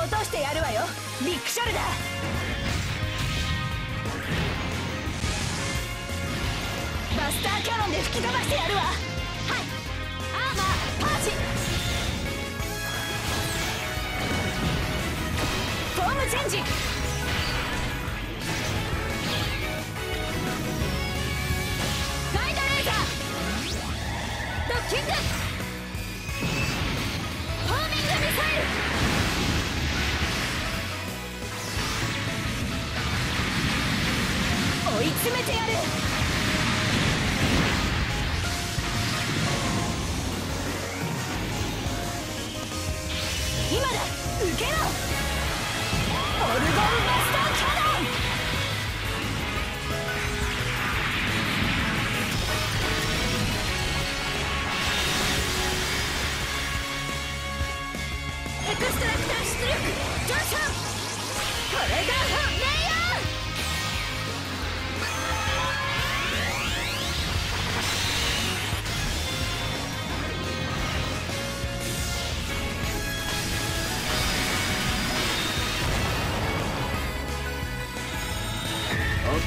落としてやるわよ。ビッグショルダーバスターキャノンで吹き飛ばしてやるわ。はい。アーマーパーチ。フォームチェンジ。ガイドレーザー。ドッキング。追い詰めてやる。今だ。受けろ。オルゴンバスターキャノン。エクストラクター出力上昇。これが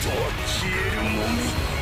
とは消えるのみ